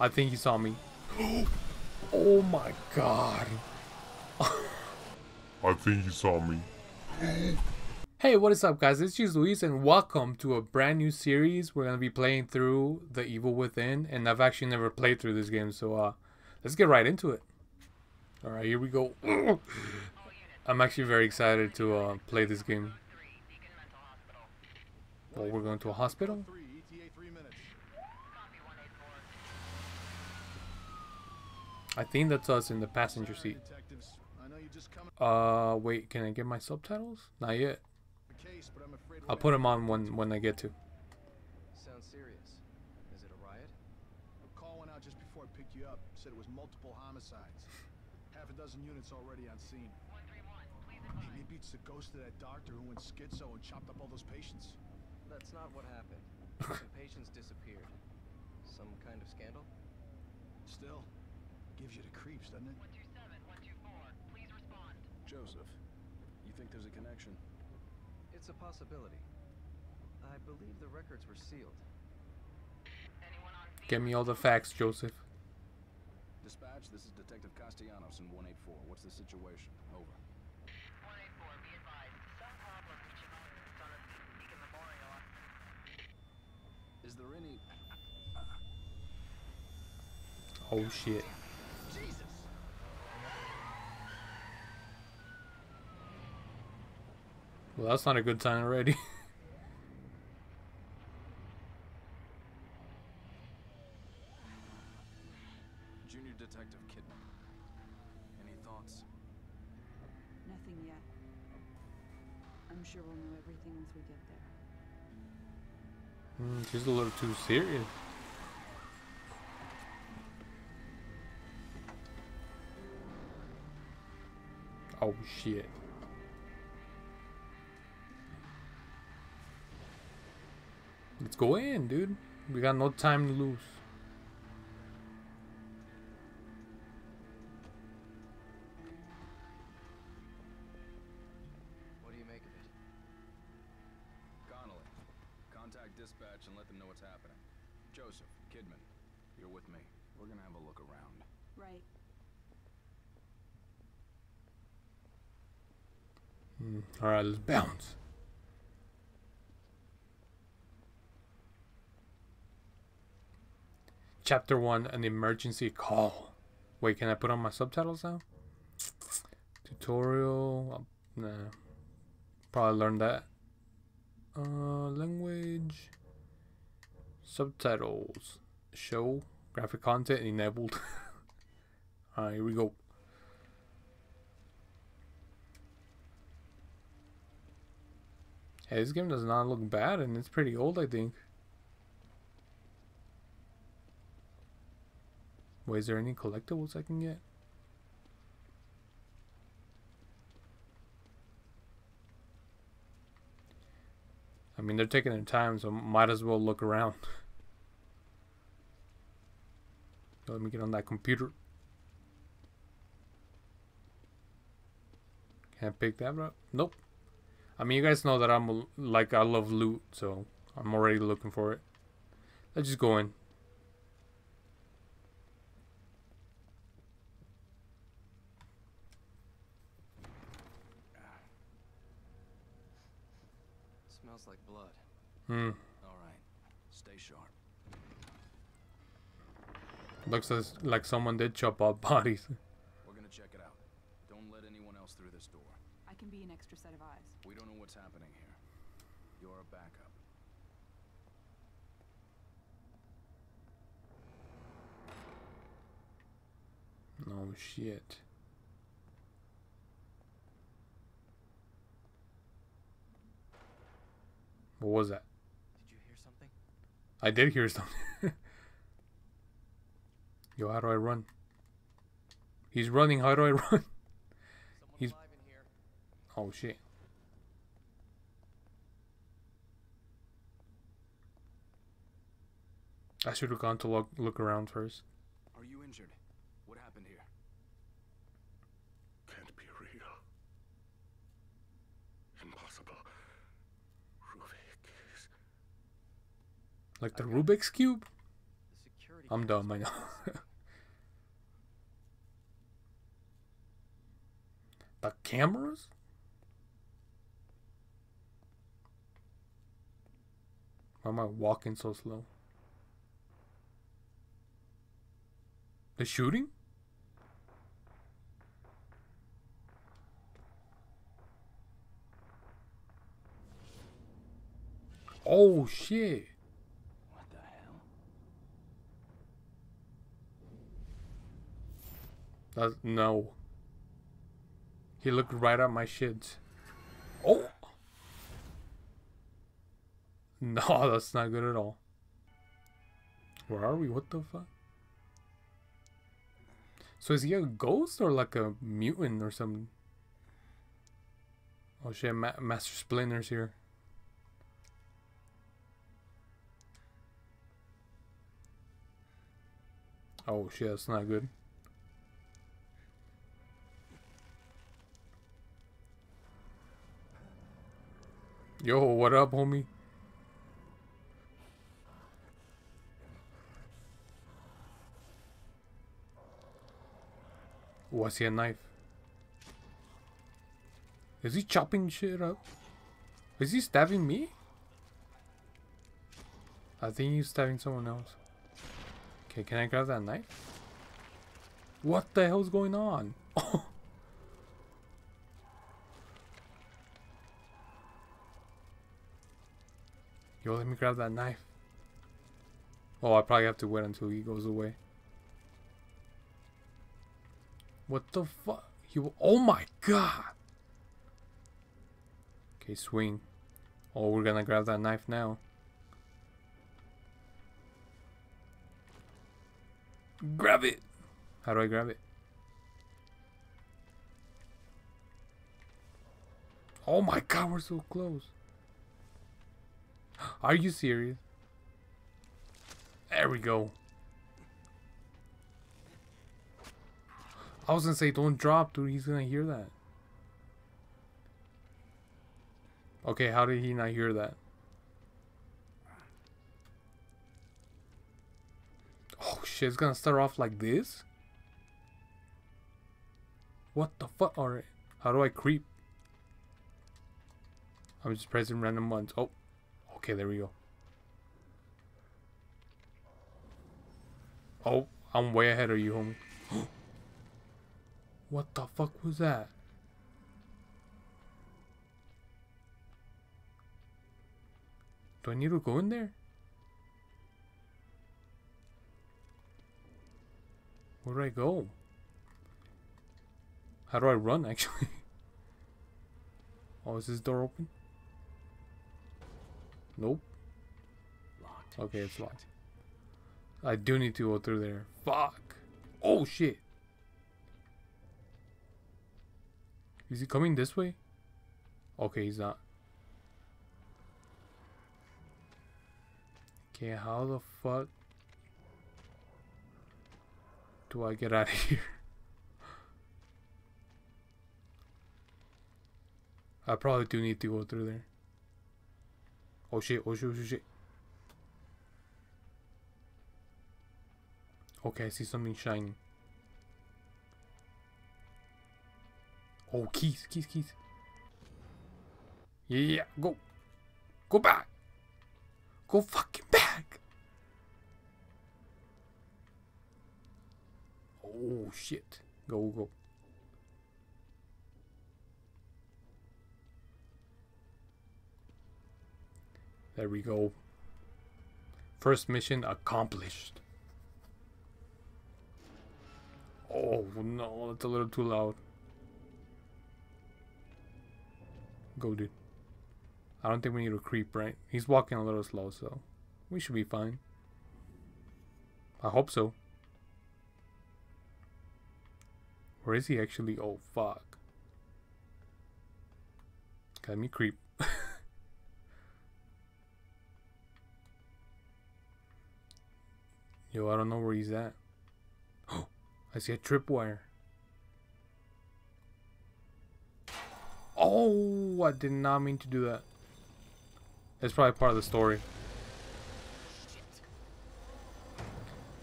I think he saw me. oh my god. I think he saw me. Hey, what is up guys? It's JeezLuis and welcome to a brand new series. We're going to be playing through The Evil Within and I've actually never played through this game, so uh let's get right into it. All right, here we go. I'm actually very excited to uh, play this game. Oh, we're going to a hospital? I think that's us in the passenger seat. Uh, wait, can I get my subtitles? Not yet. I'll put them on when when I get to. Sounds serious. Is it a riot? A call went out just before I picked you up. Said it was multiple homicides. Half a dozen units already on scene. Hey, maybe it's the ghost of that doctor who went schizo and chopped up all those patients. That's not what happened. the patients disappeared. Some kind of scandal? Still, gives you the creeps, doesn't it? 127, 124, please respond. Joseph, you think there's a connection? It's a possibility. I believe the records were sealed. Anyone on? Get me all the facts, Joseph. Dispatch, this is Detective Castellanos in 184. What's the situation? Over. 184, be advised. Some problem reaching owners on the Beacon Memorial. Is there any... Oh shit. Well, that's not a good sign already. Junior Detective Kidman. Any thoughts? Nothing yet. I'm sure we'll know everything once we get there. Hmm, she's a little too serious. Oh shit. Let's go in, dude. We got no time to lose. What do you make of it? Connolly, contact dispatch and let them know what's happening. Joseph, Kidman, you're with me. We're gonna have a look around. Right. Hmm, Alright, let's bounce. Chapter 1 An Emergency Call. Wait, can I put on my subtitles now? Tutorial. um, Nah. Probably learned that. Uh, language. Subtitles. Show. Graphic content enabled. Alright, here we go. Hey, this game does not look bad and it's pretty old, I think. Wait, is there any collectibles I can get? I mean, they're taking their time, so might as well look around. Let me get on that computer. Can't pick that up? Nope. I mean, you guys know that I'm like I love loot, so I'm already looking for it. Let's just go in. Smells like blood. Hmm. All right. Stay sharp. Looks as like someone did chop up bodies. We're gonna check it out. Don't let anyone else through this door. I can be an extra set of eyes. We don't know what's happening here. You're a backup. No shit. What was that? Did you hear something? I did hear something. Yo, how do I run? He's running. How do I run? He's-. Oh shit. I should have gone to look look around first. Are you injured? What happened here? Can't be real. Impossible. Ruvik is Like the Rubik's cube? I'm dumb, I know. the cameras? Why am I walking so slow? The shooting? Oh shit. What the hell? No. He looked right at my shit. Oh! No, that's not good at all. Where are we? What the fuck? So is he a ghost or like a mutant or something? Oh shit, Ma Master Splinter's here. Oh shit, that's not good. Yo, what up, homie? Was he a knife? Is he chopping shit up? Is he stabbing me? I think he's stabbing someone else. Okay, can I grab that knife? What the hell's going on? Yo, let me grab that knife. Oh, I probably have to wait until he goes away. What the fuck? He oh my god! Okay, swing. Oh, we're gonna grab that knife now. Grab it! How do I grab it? Oh my god, we're so close. Are you serious? There we go. I was gonna say, don't drop, dude. He's gonna hear that. Okay, how did he not hear that? Oh shit, it's gonna start off like this? What the fuck? Alright. How do I creep? I'm just pressing random ones. Oh. Okay, there we go. Oh, I'm way ahead of you, homie. what the fuck was that? Do I need to go in there? Where do I go? How do I run, actually? oh, is this door open? Nope. Locked. Okay, it's locked. I do need to go through there. Fuck. Oh, shit. Is he coming this way? Okay, he's not. Okay, how the fuck do I get out of here? I probably do need to go through there. Oh, oh shit, oh shit, oh shit. Okay, I see something shining. Oh, keys, keys, keys. Yeah, yeah, go. Go back. Go fucking back. Oh shit. Go, go. There we go. First mission accomplished. Oh no, that's a little too loud. Go, dude. I don't think we need to creep, right? He's walking a little slow, so we should be fine. I hope so. Where is he actually? Oh, fuck. Let me creep. Yo, I don't know where he's at. Oh, I see a tripwire. Oh, I did not mean to do that. That's probably part of the story.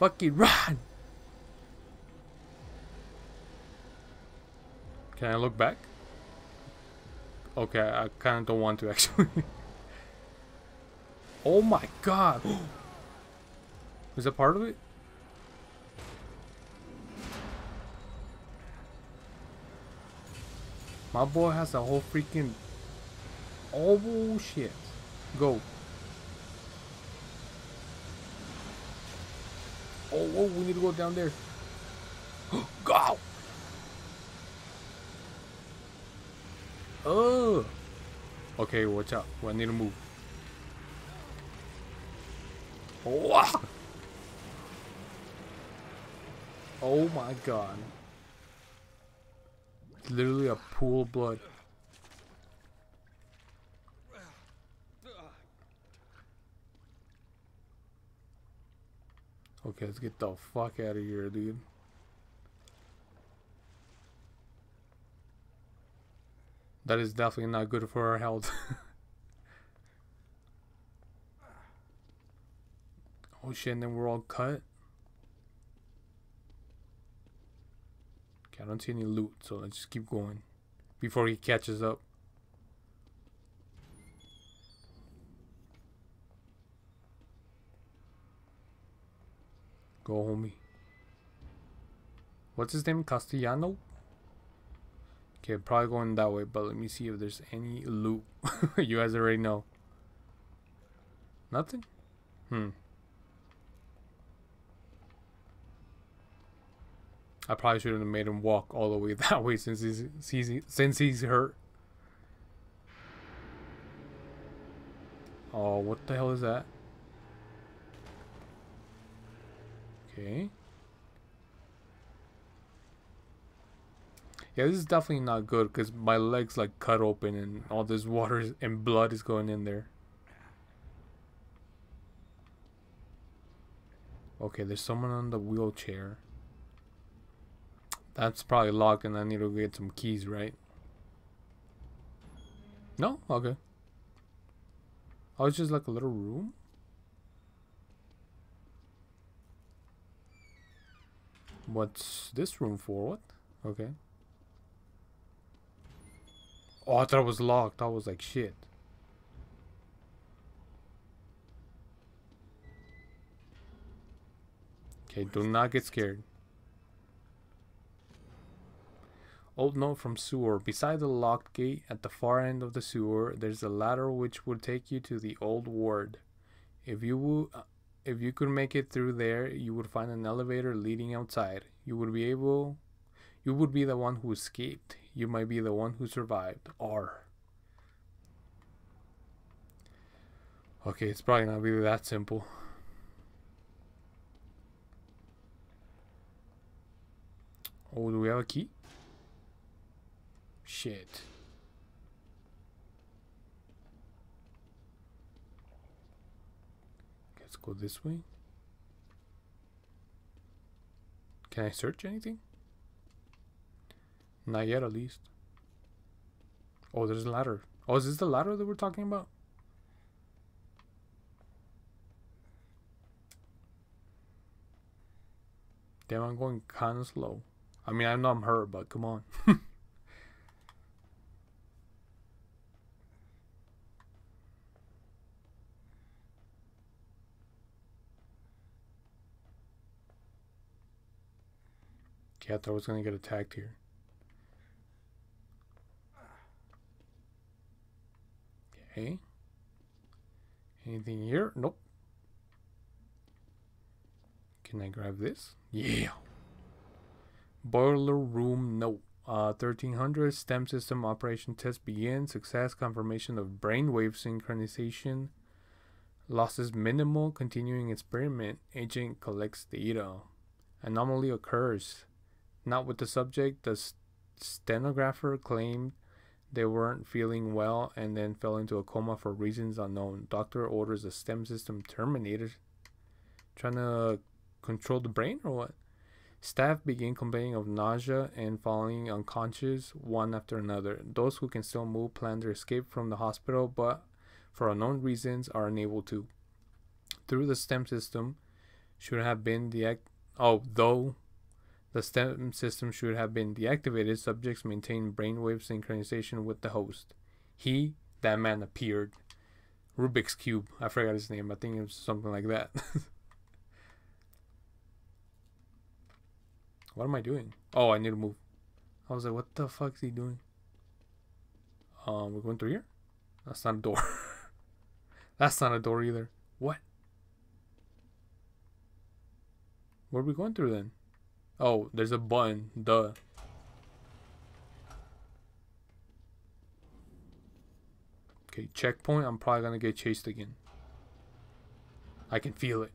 Fucking run! Can I look back? Okay, I kind of don't want to actually. oh my god! Is that part of it? My boy has a whole freaking. Oh shit. Go. Oh, we need to go down there. go! Oh! Okay, watch out. I need to move. Oh! Oh my god. It's literally a pool of blood. Okay, let's get the fuck out of here, dude. That is definitely not good for our health. oh shit, and then we're all cut. Okay, I don't see any loot, so let's just keep going. Before he catches up. Go, homie. What's his name? Castellano? Okay, probably going that way, but let me see if there's any loot. you guys already know. Nothing? Hmm. I probably shouldn't have made him walk all the way that way since he's, he's since he's hurt. Oh, what the hell is that? Okay. Yeah, this is definitely not good because my legs like cut open and all this water and blood is going in there. Okay, there's someone on the wheelchair. That's probably locked and I need to get some keys, right? No? Okay. Oh, it's just like a little room? What's this room for? What? Okay. Oh, I thought it was locked. I was like, shit. Okay, do not get scared. Old note from sewer. Beside the locked gate at the far end of the sewer, there's a ladder which will take you to the old ward. If you wo- uh, if you could make it through there, you would find an elevator leading outside. You would be able you would be the one who escaped. You might be the one who survived. R. Okay, it's probably not really that simple. Oh, do we have a key? Shit. Let's go this way. Can I search anything? Not yet, at least. Oh, there's a ladder. Oh, is this the ladder that we're talking about? Damn, I'm going kind of slow. I mean, I know I'm hurt, but come on. Okay, I thought I was gonna get attacked here. Okay. Anything here? Nope. Can I grab this? Yeah. Boiler room note. Uh, 1300 stem system operation test begins. Success confirmation of brainwave synchronization. Losses minimal. Continuing experiment. Agent collects data. Anomaly occurs. Not with the subject. The stenographer claimed they weren't feeling well and then fell into a coma for reasons unknown. Doctor orders the stem system terminated. Trying to control the brain or what? Staff begin complaining of nausea and falling unconscious one after another. Those who can still move plan their escape from the hospital, but for unknown reasons are unable to. Through the stem system, should have been deact. Oh, though the stem system should have been deactivated, subjects maintain brainwave synchronization with the host. He, that man, appeared. Rubik's Cube. I forgot his name. I think it was something like that. what am I doing? Oh, I need to move. I was like, what the fuck is he doing? Um, we're going through here? That's not a door. That's not a door either. What? Where are we going through then? Oh, there's a button. Duh. Okay, checkpoint. I'm probably gonna get chased again. I can feel it.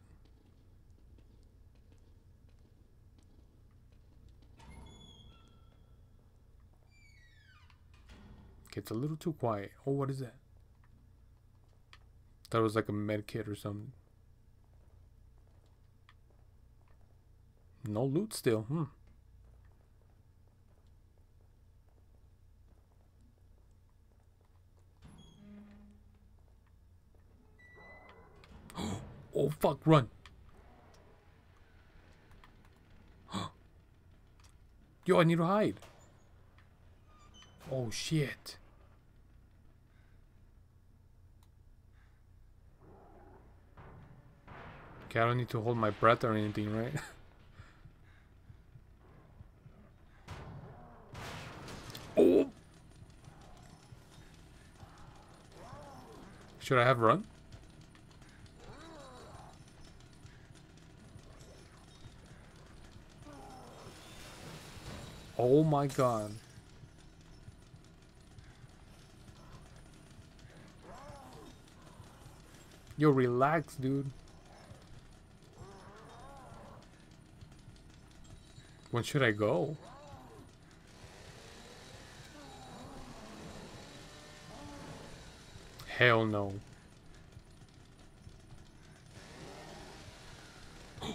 It's a little too quiet. Oh, what is that? That was like a med kit or something. No loot still. Hmm. oh fuck, run. Yo, I need to hide. Oh shit. Okay, I don't need to hold my breath or anything, right? oh! Should I have run? Oh my god. Yo, relax, dude. When should I go? Hell no.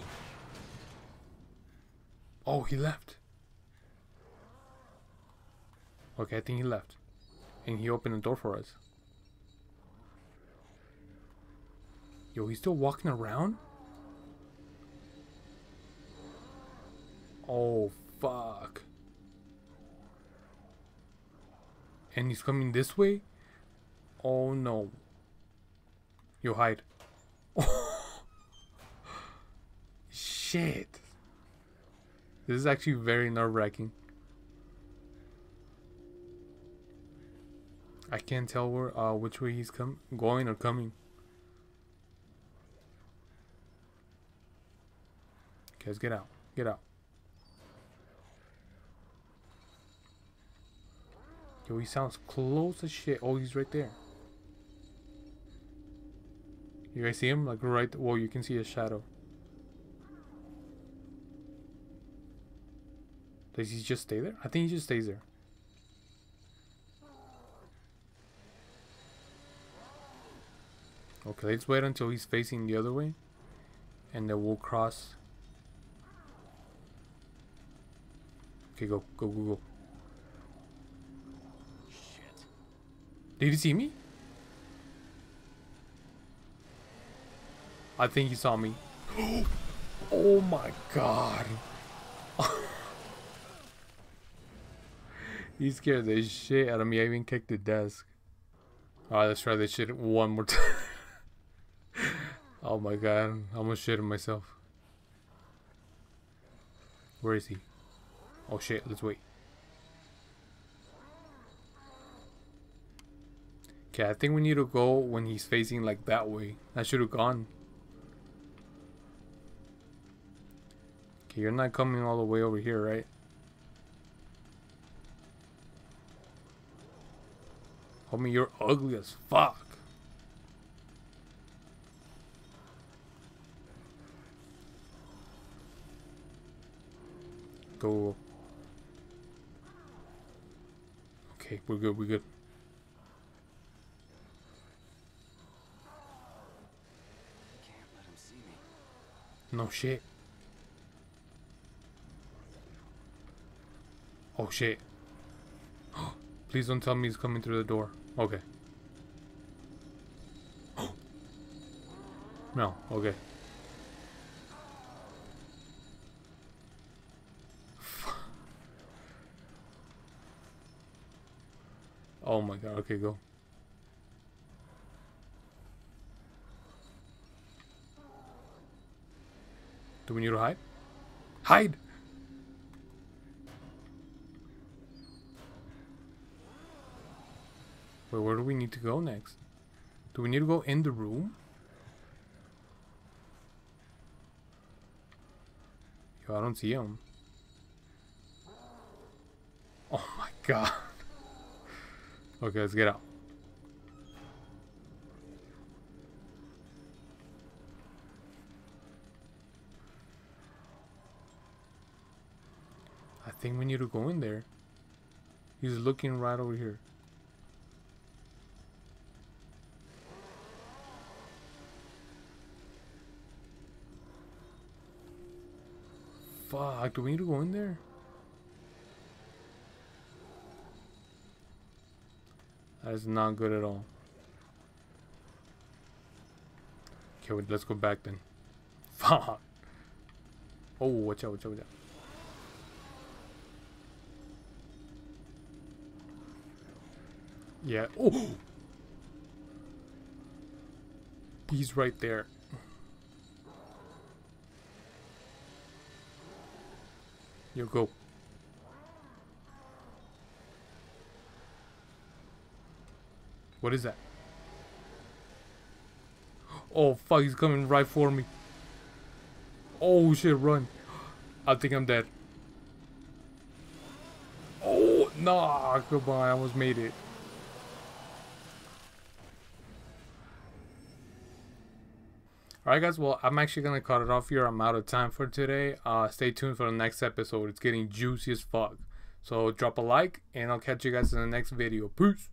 Oh, he left. Okay, I think he left. And he opened the door for us. Yo, he's still walking around? Oh, fuck. And he's coming this way? Oh, no. You hide. Shit. This is actually very nerve-wracking. I can't tell where, uh, which way he's come, going or coming. Okay, let's get out. Get out. Yo, he sounds close as shit. Oh, he's right there. You guys see him? Like right, well, you can see his shadow. Does he just stay there? I think he just stays there. Okay, let's wait until he's facing the other way. And then we'll cross. Okay, go, go, go, go. Shit. Did he see me? I think he saw me. oh my god. he scared the shit out of me. I even kicked the desk. Alright, let's try this shit one more time. oh my god, I'm almost shitting myself. Where is he? Oh shit, let's wait. Okay, I think we need to go when he's facing like that way. I should have gone. Okay, you're not coming all the way over here, right? Homie, you're ugly as fuck. Go. Okay, we're good, we're good. No shit. Oh shit. Please don't tell me he's coming through the door. Okay. no, okay. oh my god, okay, go. Do we need to hide? Hide! Where do we need to go next? Do we need to go in the room? Yo, I don't see him. Oh my god. Okay, let's get out. I think we need to go in there. He's looking right over here. Fuck, do we need to go in there? That is not good at all. Okay, wait, let's go back then. Fuck. Oh, watch out, watch out, watch out. Yeah. Oh! He's right there. You go. What is that? Oh fuck, he's coming right for me. Oh shit, run. I think I'm dead. Oh, nah, on, I almost made it. Alright guys, well I'm actually gonna cut it off here. I'm out of time for today. Uh stay tuned for the next episode. It's getting juicy as fuck. So drop a like and I'll catch you guys in the next video. Peace.